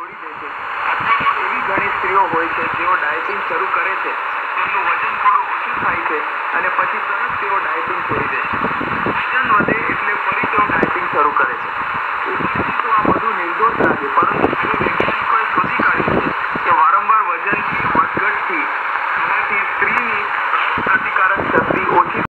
છોડી દે છે. એવી ઘણી સ્ત્રીઓ હોય છે, જેઓ ડાયટિંગ શરૂ કરે છે. તેમનું વજન થોડું ઓછું થાય છે અને પછી તરત તેઓ ડાયટિંગ છોડી દે છે. વજન વધે એટલે ફરી તેઓ ડાયટિંગ શરૂ કરે છે. તો આ બધું નિર્દોષ લાગે, પરંતુ જે વૈજ્ઞાનિકોએ શોધી કાઢ્યું છે કે વારંવાર વજનથી વધઘટથી, એનાથી સ્ત્રીની